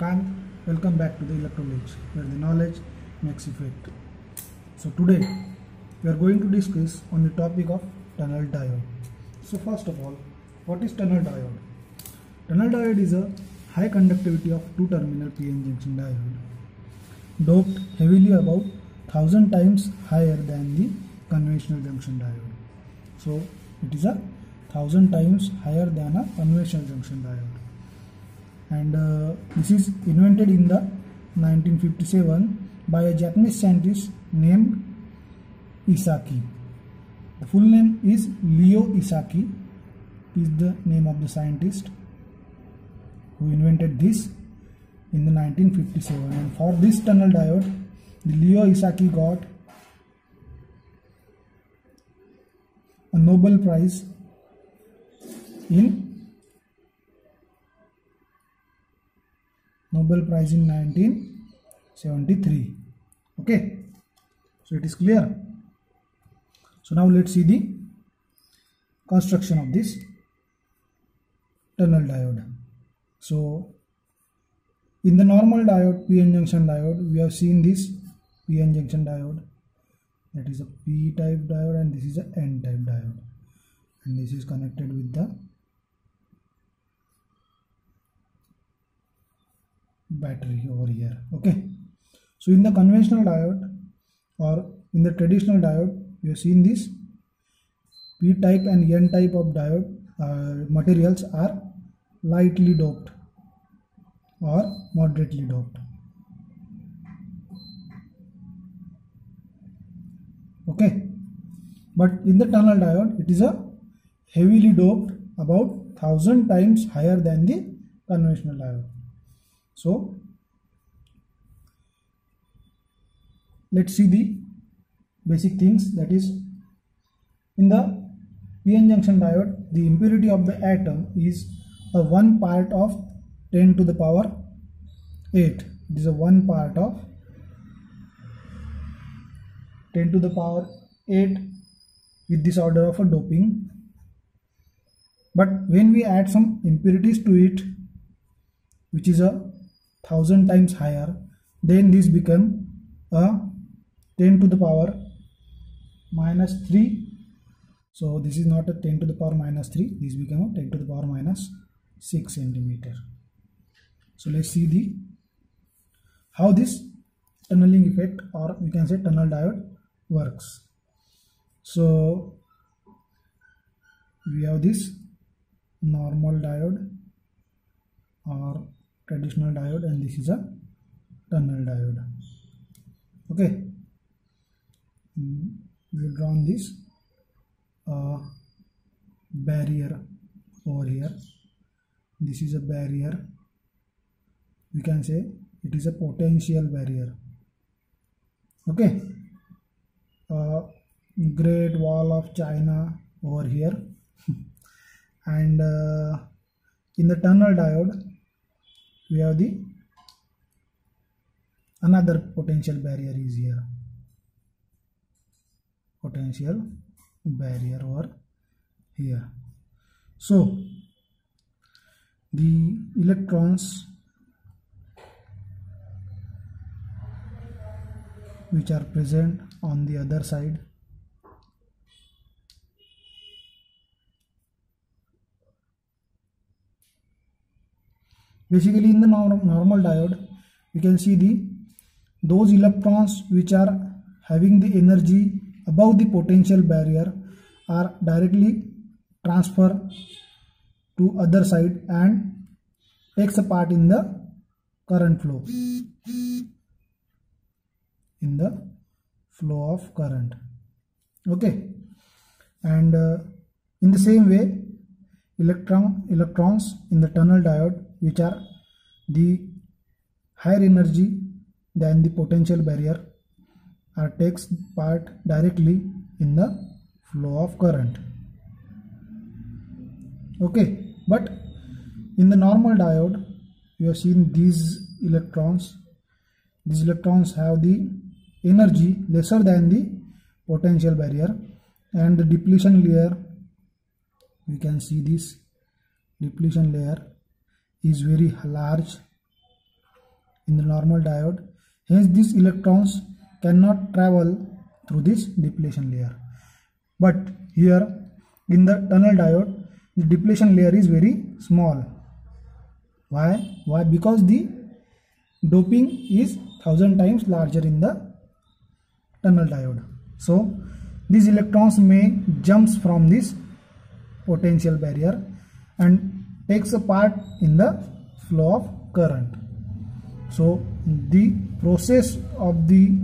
Shrikant. Welcome back to the Electroledge, where the knowledge makes effect. So today we are going to discuss on the topic of tunnel diode. So first of all, what is tunnel diode? Tunnel diode is a high conductivity of two-terminal PN junction diode, doped heavily about thousand times higher than the conventional junction diode. So it is a thousand times higher than a conventional junction diode and uh, this is invented in the 1957 by a Japanese scientist named Esaki. The full name is Leo Esaki is the name of the scientist who invented this in the 1957 and for this tunnel diode the Leo Esaki got a Nobel Prize in Nobel Prize in 1973. Okay, so it is clear. So now let's see the construction of this tunnel diode. So in the normal diode, PN junction diode, we have seen this PN junction diode. That is a P type diode and this is a N type diode. And this is connected with the battery over here okay? So in the conventional diode or in the traditional diode you have seen this. P type and n type of diode uh, materials are lightly doped or moderately doped okay? But in the tunnel diode it is a heavily doped about thousand times higher than the conventional diode so let's see the basic things that is in the PN junction diode the impurity of the atom is a 1 part of 10 to the power 8 this is a 1 part of 10 to the power 8 with this order of a doping. But when we add some impurities to it which is a thousand times higher then this become a 10 to the power minus 3 so this is not a 10 to the power minus 3 this become a 10 to the power minus 6 centimeter. So let's see the how this tunneling effect or we can say tunnel diode works. So we have this normal diode or traditional diode and this is a tunnel diode. Okay. We've drawn this uh, barrier over here. This is a barrier. We can say it is a potential barrier. Okay. Uh, great wall of china over here. And uh, in the tunnel diode we have the another potential barrier is here. Potential barrier over here. So the electrons which are present on the other side basically in the norm, normal diode you can see the those electrons which are having the energy above the potential barrier are directly transfer to other side and takes a part in the current flow. In the flow of current. Okay. And uh, in the same way electron electrons in the tunnel diode which are the higher energy than the potential barrier are takes part directly in the flow of current. Okay but in the normal diode you have seen these electrons. These electrons have the energy lesser than the potential barrier and the depletion layer. We can see this depletion layer is very large in the normal diode. Hence these electrons cannot travel through this depletion layer. But here in the tunnel diode, the depletion layer is very small. Why? Why? Because the doping is thousand times larger in the tunnel diode. So these electrons may jumps from this potential barrier and takes a part in the flow of current. So the process of the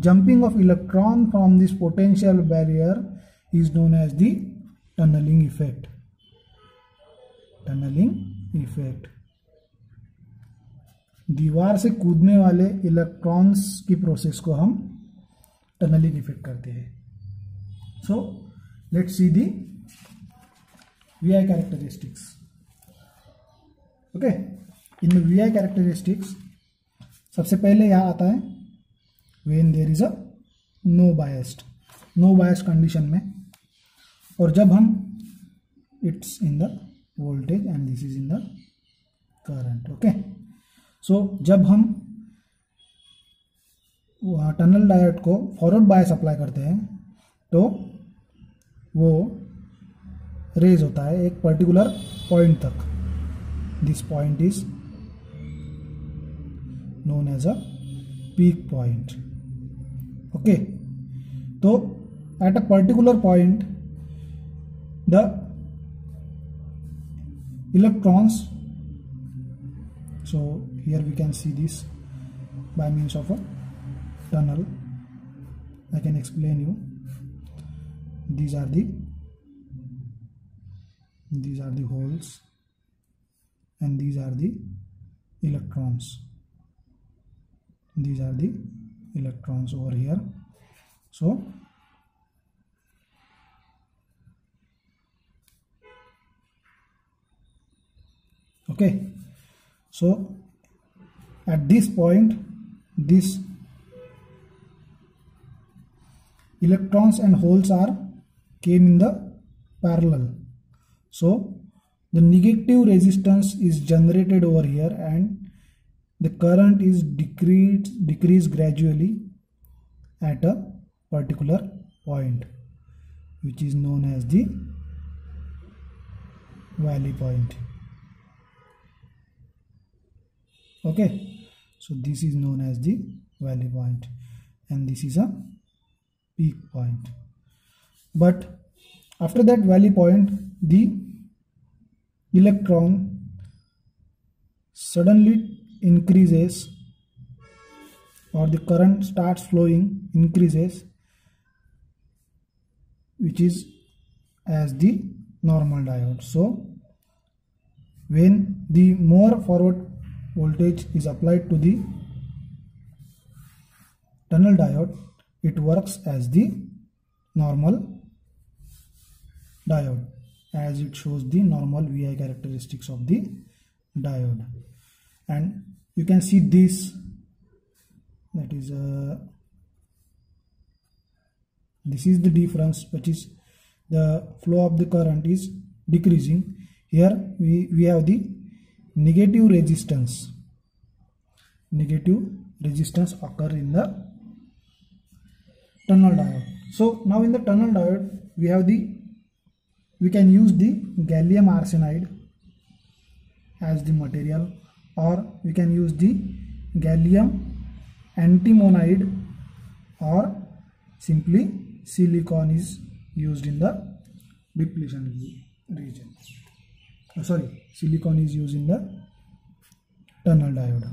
jumping of electron from this potential barrier is known as the tunneling effect. Tunneling effect. दीवार से कूदने वाले electrons की process को हम tunnelling effect करते हैं so let's see the V I characteristics okay? In V I characteristics सबसे पहले यहाँ आता है when there is a no biased no biased condition में। और जब हम it's in the voltage and this is in the current okay? So जब हम टनल डायोड को फॉरवर्ड बायस अप्लाई करते हैं तो वो रेज होता है एक पर्टिकुलर पॉइंट तक। this point is known as a peak point. Okay. So at a particular point the electrons so here we can see this by means of a tunnel. I can explain you. These are the these are the holes and these are the electrons. These are the electrons over here. So okay. So at this point this electrons and holes are came in the parallel. So the negative resistance is generated over here and the current is decreased decreased gradually at a particular point which is known as the valley point. Okay so this is known as the valley point and this is a peak point. But after that valley point the electron suddenly increases or the current starts flowing increases which is as the normal diode. So when the more forward voltage is applied to the tunnel diode it works as the normal diode as it shows the normal VI characteristics of the diode. And you can see this that is uh, this is the difference which is the flow of the current is decreasing. Here we, we have the negative resistance. Negative resistance occur in the tunnel diode. So now in the tunnel diode we have the we can use the gallium arsenide as the material or we can use the gallium antimonide or simply silicon is used in the depletion region. Oh, sorry silicon is used in the tunnel diode.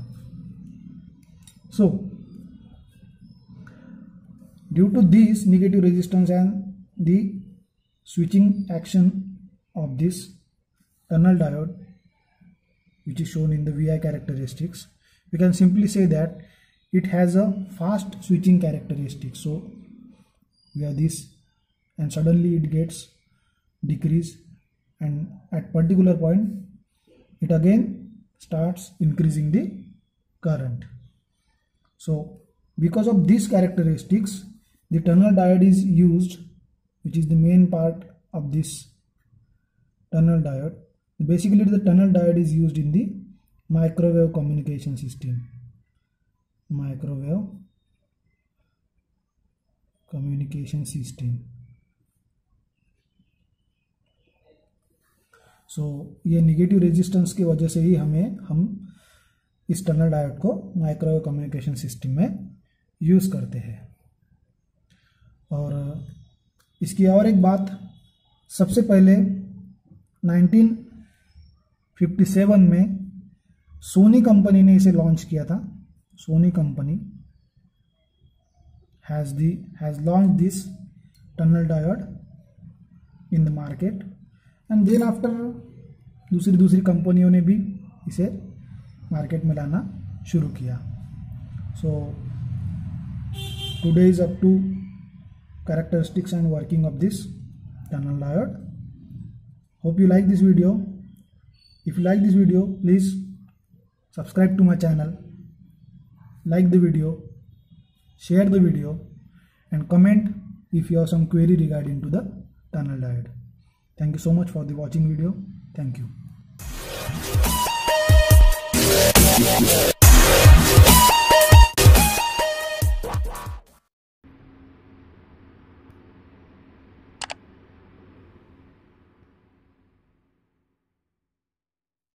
So due to this negative resistance and the switching action of this tunnel diode which is shown in the VI characteristics. We can simply say that it has a fast switching characteristic so we have this and suddenly it gets decrease and at particular point it again starts increasing the current. So because of these characteristics the tunnel diode is used which is the main part of this tunnel diode basically the tunnel diode is used in the microwave communication system microwave communication system so so, ये negative resistance की वजह से ही हमें हम इस tunnel diode को microwave communication system में यूज़ करते हैं और इसकी और एक बात, सबसे पहले 1957 में सोनी कंपनी ने इसे लॉन्च किया था। Sony company has the has launch this tunnel diode in the market and then after दूसरी दूसरी कंपनियों ने भी इसे मार्केट में लाना शुरू किया। So today is up to characteristics and working of this tunnel diode. Hope you like this video. If you like this video please subscribe to my channel. Like the video share the video and comment if you have some query regarding to the tunnel diode. Thank you so much for the watching video. Thank you